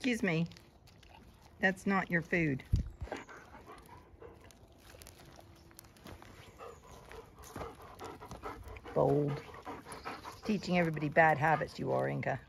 Excuse me. That's not your food. Bold. Teaching everybody bad habits you are, Inca.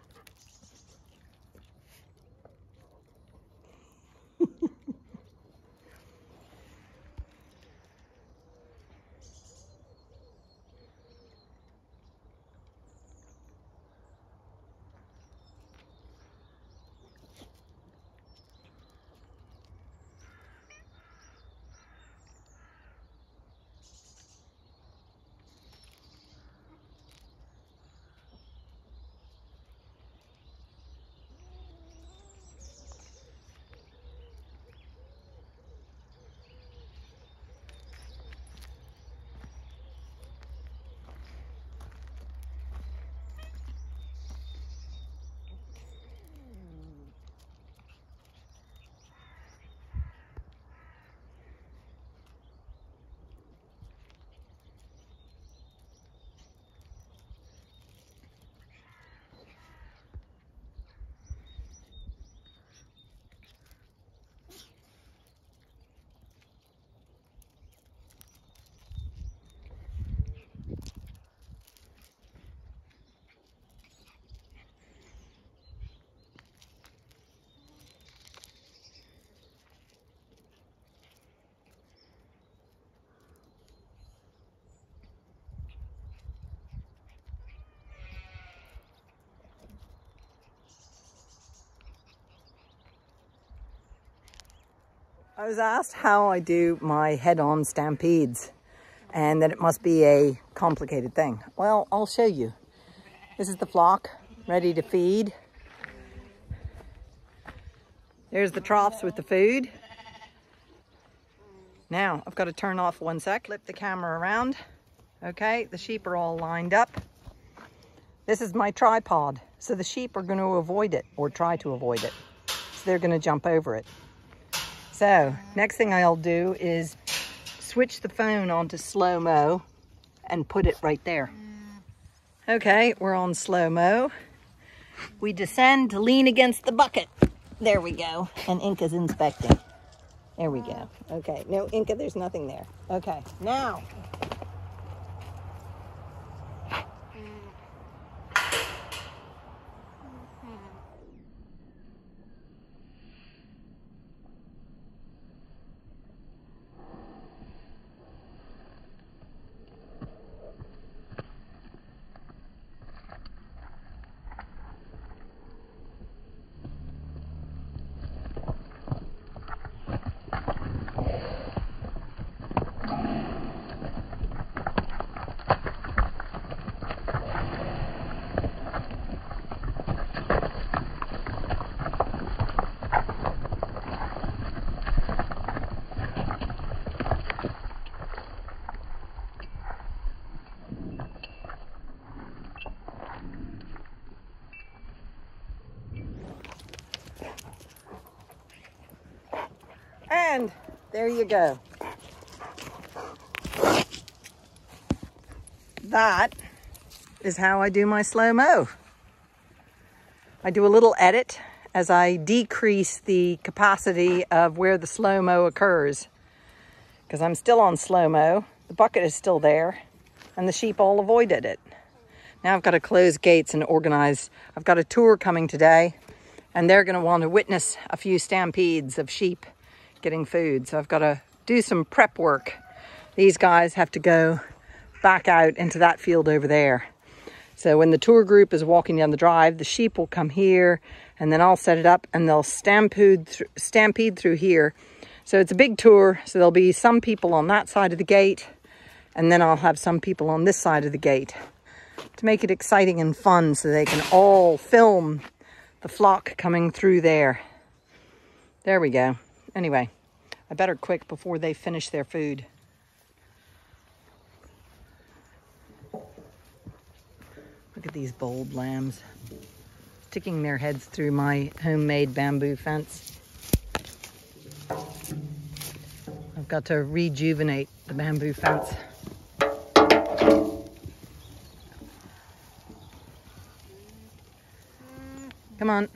I was asked how I do my head-on stampedes and that it must be a complicated thing. Well, I'll show you. This is the flock ready to feed. There's the troughs with the food. Now, I've got to turn off one sec, flip the camera around. Okay, the sheep are all lined up. This is my tripod, so the sheep are going to avoid it or try to avoid it. So they're going to jump over it. So next thing I'll do is switch the phone onto slow-mo and put it right there. Okay, we're on slow-mo. We descend to lean against the bucket. There we go. And Inca's inspecting. There we go. Okay, no, Inca, there's nothing there. Okay, now And there you go. That is how I do my slow-mo. I do a little edit as I decrease the capacity of where the slow-mo occurs. Because I'm still on slow-mo, the bucket is still there, and the sheep all avoided it. Now I've got to close gates and organize. I've got a tour coming today, and they're going to want to witness a few stampedes of sheep getting food. So I've got to do some prep work. These guys have to go back out into that field over there. So when the tour group is walking down the drive, the sheep will come here and then I'll set it up and they'll stampede, th stampede through here. So it's a big tour. So there'll be some people on that side of the gate and then I'll have some people on this side of the gate to make it exciting and fun so they can all film the flock coming through there. There we go. Anyway, I better quick before they finish their food. Look at these bold lambs sticking their heads through my homemade bamboo fence. I've got to rejuvenate the bamboo fence. Come on.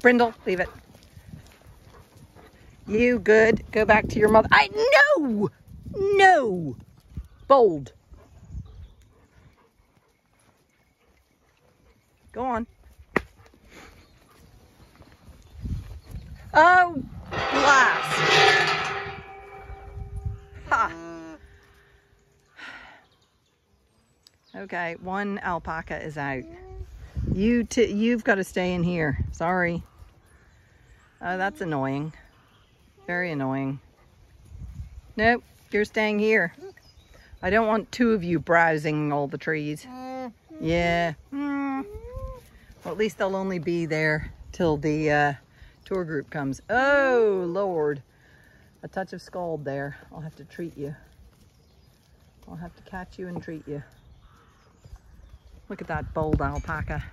Brindle, leave it. You good? Go back to your mother. I no, no, bold. Go on. Oh, glass. Ha. Okay, one alpaca is out. You t you've got to stay in here. Sorry. Oh, that's annoying. Very annoying. Nope, you're staying here. I don't want two of you browsing all the trees. Yeah. Well, at least they'll only be there till the uh, tour group comes. Oh, Lord. A touch of scald there. I'll have to treat you. I'll have to catch you and treat you. Look at that bold alpaca.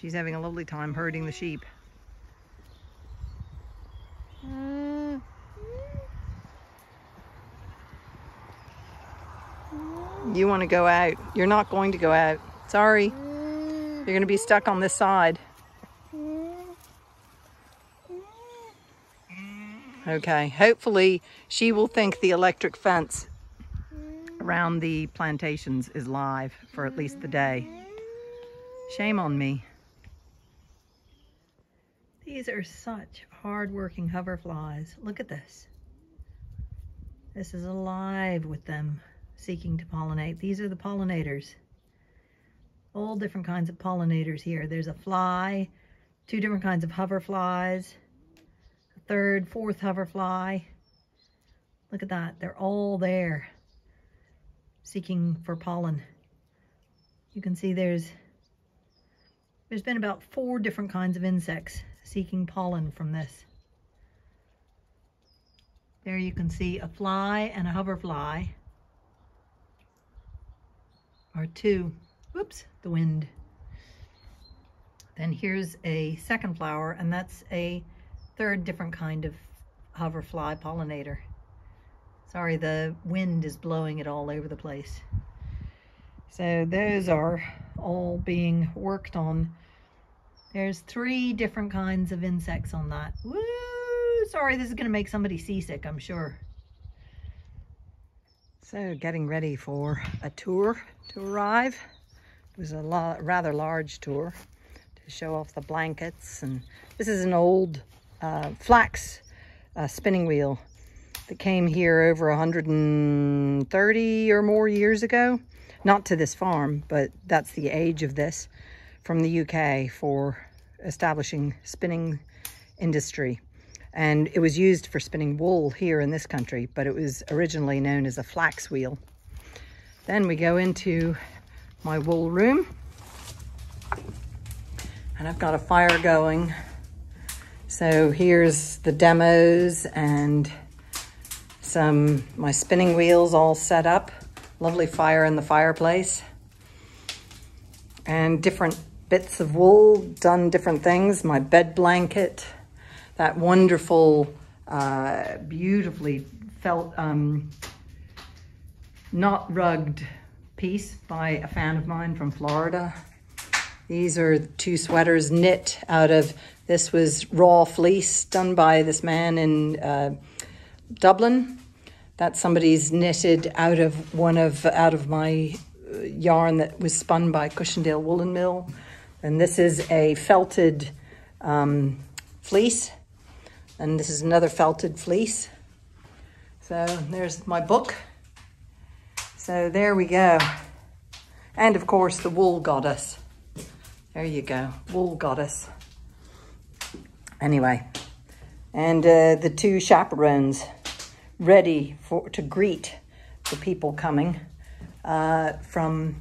She's having a lovely time herding the sheep. You want to go out. You're not going to go out. Sorry. You're going to be stuck on this side. Okay, hopefully she will think the electric fence around the plantations is live for at least the day. Shame on me. These are such hard-working hoverflies. Look at this. This is alive with them seeking to pollinate. These are the pollinators. All different kinds of pollinators here. There's a fly, two different kinds of hoverflies, a third, fourth hoverfly. Look at that. They're all there seeking for pollen. You can see there's there's been about four different kinds of insects seeking pollen from this. There you can see a fly and a hoverfly are two. Whoops, the wind. Then here's a second flower, and that's a third different kind of hoverfly pollinator. Sorry, the wind is blowing it all over the place. So those are all being worked on. There's three different kinds of insects on that. Woo! Sorry, this is going to make somebody seasick, I'm sure. So getting ready for a tour to arrive. It was a rather large tour to show off the blankets. And this is an old uh, flax uh, spinning wheel that came here over 130 or more years ago. Not to this farm, but that's the age of this from the UK for establishing spinning industry. And it was used for spinning wool here in this country, but it was originally known as a flax wheel. Then we go into my wool room. And I've got a fire going. So here's the demos and some my spinning wheels all set up. Lovely fire in the fireplace. And different bits of wool, done different things. My bed blanket, that wonderful, uh, beautifully felt, um, not rugged piece by a fan of mine from Florida. These are two sweaters knit out of, this was raw fleece done by this man in uh, Dublin that somebody's knitted out of one of out of my uh, yarn that was spun by Cushendale Woolen Mill. And this is a felted um, fleece. And this is another felted fleece. So there's my book. So there we go. And of course the wool goddess. There you go, wool goddess. Anyway, and uh, the two chaperones ready for to greet the people coming uh, from,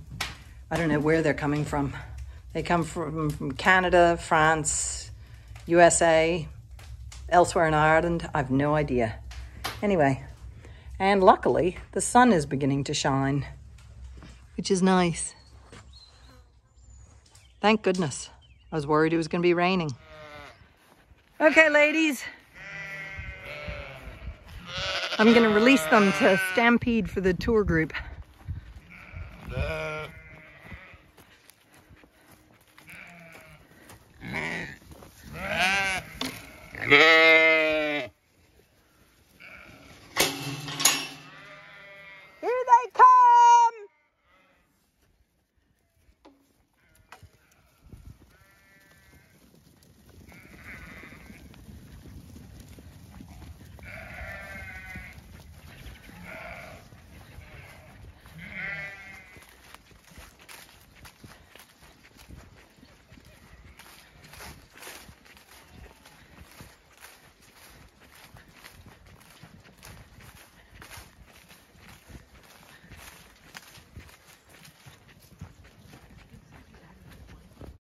I don't know where they're coming from. They come from, from Canada, France, USA, elsewhere in Ireland. I've no idea. Anyway, and luckily the sun is beginning to shine, which is nice. Thank goodness. I was worried it was going to be raining. Okay, ladies. I'm going to release them to stampede for the tour group. Yeah.